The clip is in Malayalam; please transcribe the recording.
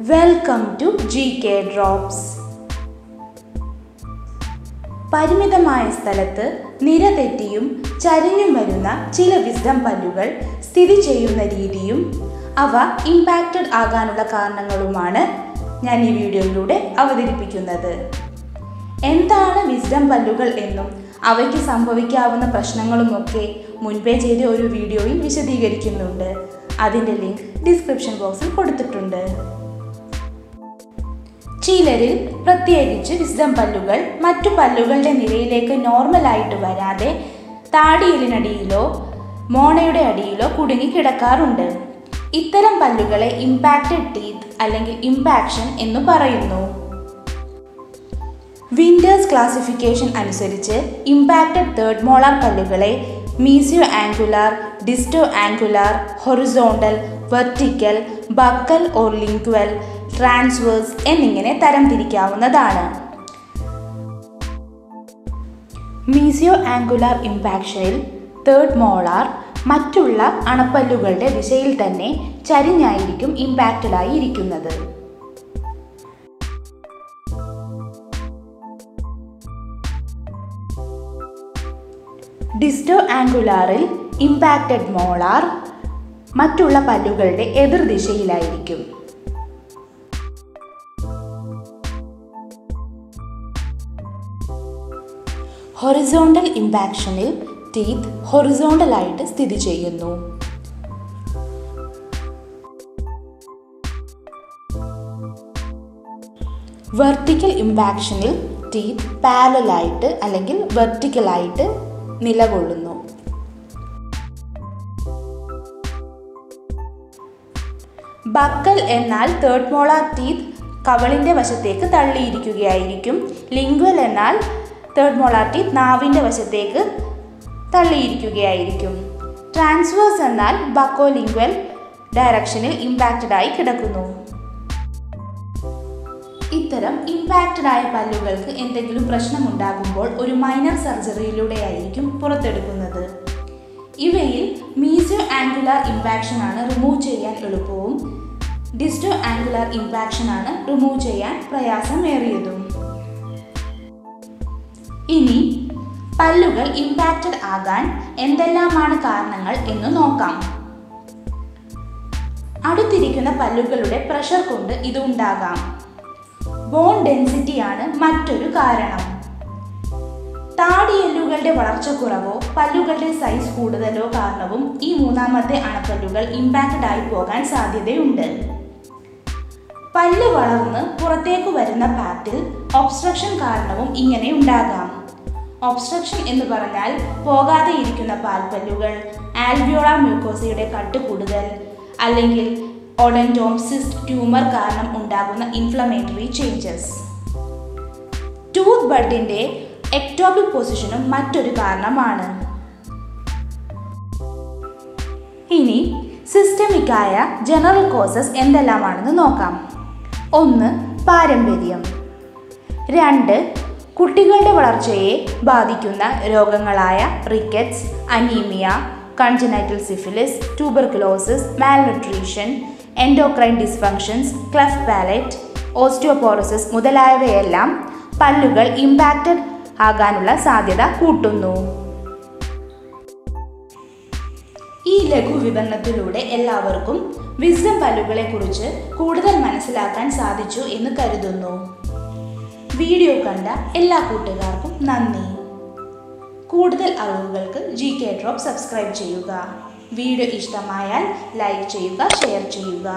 Welcome to G K drops പരിമിതമായ സ്ഥലത്ത് നിരതെറ്റിയും ചരിഞ്ഞും വരുന്ന ചില വിസ്ഡം പല്ലുകൾ സ്ഥിതി ചെയ്യുന്ന രീതിയും അവ ഇമ്പാക്റ്റഡ് ആകാനുള്ള കാരണങ്ങളുമാണ് ഞാൻ ഈ വീഡിയോയിലൂടെ അവതരിപ്പിക്കുന്നത്. എന്താണ് വിസ്ഡം പല്ലുകൾ എന്നും അവയ്ക്ക് സംഭവിക്കാവുന്ന പ്രശ്നങ്ങളുമൊക്കെ മുൻപേ ചെയ്ത ഒരു വീഡിയോയിൽ വിശദീകരിക്കുന്നുണ്ട്. അതിന്റെ ലിങ്ക് ഡിസ്ക്രിപ്ഷൻ ബോക്സിൽ കൊടുത്തിട്ടുണ്ട്. ചിലരിൽ പ്രത്യേകിച്ച് വിസ്ഡം പല്ലുകൾ മറ്റു പല്ലുകളുടെ നിരയിലേക്ക് നോർമലായിട്ട് വരാതെ താടിയിലിനടിയിലോ മോണയുടെ അടിയിലോ കുടുങ്ങി കിടക്കാറുണ്ട്. ഇത്തരം പല്ലുകളെ ഇമ്പാക്റ്റഡ് ടീത്ത് അല്ലെങ്കിൽ ഇമ്പാക്ഷൻ എന്ന് പറയുന്നു. വിൻഡേഴ്സ് ക്ലാസിഫിക്കേഷൻ അനുസരിച്ച് impacted third molar പല്ലുകളെ mesio angular disto angular horizontal vertical buccal or lingual transverse എന്നിങ്ങനെ തരംതിരിക്കാവുന്നതാണ്. മീസിയോ ആംഗുലാർ ഇമ്പാക്ഷനിൽ തേർഡ് മോളാർ മറ്റുള്ള അണപ്പല്ലുകളുടെ ദിശയിൽ തന്നെ ചരിഞ്ഞായിരിക്കും ഇമ്പാക്റ്റഡായി ഇരിക്കുന്നത്. ഡിസ്റ്റോ ആംഗുലാറിൽ ഇമ്പാക്റ്റഡ് മോളാർ മറ്റുള്ള പല്ലുകളുടെ എതിർദിശയിലായിരിക്കും ഹൊറിസോണ്ടൽ ഇമ്പാക്ഷനിൽ ടീത്ത് ഹൊറിസോണ്ടലായിട്ട് സ്ഥിതി ചെയ്യുന്നു. വെർട്ടിക്കൽ ഇമ്പാക്ഷനിൽ ടീത്ത് പാരലായിട്ട് അല്ലെങ്കിൽ വെർട്ടിക്കലായിട്ട് നിലകൊള്ളുന്നു. ബക്കൽ എന്നാൽ തേർഡ് മോളാർ ടീത്ത് കവളിന്റെ വശത്തേക്ക് തള്ളിയിരിക്കുകയായിരിക്കും. ലിംഗ്വൽ എന്നാൽ തേർഡ് മോളാർ നാവിന്റെ വശത്തേക്ക് തള്ളിയിരിക്കുകയായിരിക്കും. ട്രാൻസ്വേഴ്സ് എന്നാൽ ബക്കോ ലിംഗ്വൽ ഡയറക്ഷനിൽ ഇമ്പാക്റ്റഡ് ആയി കിടക്കുന്നു. ഇത്തരം ഇമ്പാക്റ്റഡ് ആയ പല്ലുകൾക്ക് എന്തെങ്കിലും പ്രശ്നമുണ്ടാകുമ്പോൾ ഒരു മൈനർ സർജറിയിലൂടെയായിരിക്കും പുറത്തെടുക്കുന്നത്. ഇവയിൽ മീസിയോ ആംഗുലാർ ഇമ്പാക്ഷൻ ആണ് റിമൂവ് ചെയ്യാൻ എളുപ്പവും. ഡിസ്റ്റോ ആംഗുലാർ ഇമ്പാക്ഷൻ ആണ് റിമൂവ് ചെയ്യാൻ പ്രയാസമേറിയതും. ഇനി പല്ലുകൾ ഇമ്പാക്റ്റഡ് ആകാൻ എന്തെല്ലാമാണ് കാരണങ്ങൾ എന്ന് നോക്കാം. അടുത്തിരിക്കുന്ന പല്ലുകളുടെ പ്രഷർ കൊണ്ട് ഇത് ഉണ്ടാകാം. ബോൺ ഡെൻസിറ്റിയാണ് മറ്റൊരു കാരണം. താടിയെല്ലുകളുടെ വളർച്ച കുറവോ പല്ലുകളുടെ സൈസ് കൂടുതലോ കാരണവും ഈ മൂന്നാമത്തെ അണപ്പല്ലുകൾ ഇമ്പാക്റ്റഡ് ആയി പോകാൻ സാധ്യതയുണ്ട്. പല്ല് വളർന്ന് പുറത്തേക്ക് വരുന്ന പാത്തിൽ ഒബ്സ്ട്രക്ഷൻ കാരണവും ഇങ്ങനെ ഉണ്ടാകാം. ഒബ്സ്ട്രക്ഷൻ എന്ന് പറഞ്ഞാൽ പോകാതെ ഇരിക്കുന്ന പാൽപ്പല്ലുകൾ ആൽവിയോളാർ മ്യൂക്കോസയുടെ കട്ട് കൂടുതൽ അല്ലെങ്കിൽ ഒഡന്റോം സിസ്റ്റ് ട്യൂമർ കാരണം ഉണ്ടാകുന്ന ഇൻഫ്ലമേറ്ററി ചേഞ്ചസ് ടൂത്ത് ബഡിന്റെ എക്ടോപിക് പൊസിഷനും മറ്റൊരു കാരണമാണ്. ഇനി സിസ്റ്റമിക്കായ ജനറൽ കോസസ് എന്തെല്ലാമാണെന്ന് നോക്കാം. ഒന്ന് പാരമ്പര്യം. രണ്ട് കുട്ടികളുടെ വളർച്ചയെ ബാധിക്കുന്ന രോഗങ്ങളായ rickets anaemia congenital syphilis tuberculosis malnutrition endocrine dysfunctions cleft palate osteoporosis മുതലായവയെല്ലാം പല്ലുകൾ ഇമ്പാക്റ്റഡ് ആകാനുള്ള സാധ്യത കൂട്ടുന്നു. ഈ ലഘു വിവരണത്തിലൂടെ എല്ലാവർക്കും വിസ്ഡം പല്ലുകളെ കുറിച്ച് കൂടുതൽ മനസ്സിലാക്കാൻ സാധിച്ചു എന്ന് കരുതുന്നു. വീഡിയോ കണ്ട എല്ലാ കൂട്ടുകാർക്കും നന്ദി. കൂടുതൽ അറിവുകൾക്ക് ജി കെ ഡ്രോപ്പ് സബ്സ്ക്രൈബ് ചെയ്യുക. വീഡിയോ ഇഷ്ടമായാൽ ലൈക്ക് ചെയ്യുക ഷെയർ ചെയ്യുക.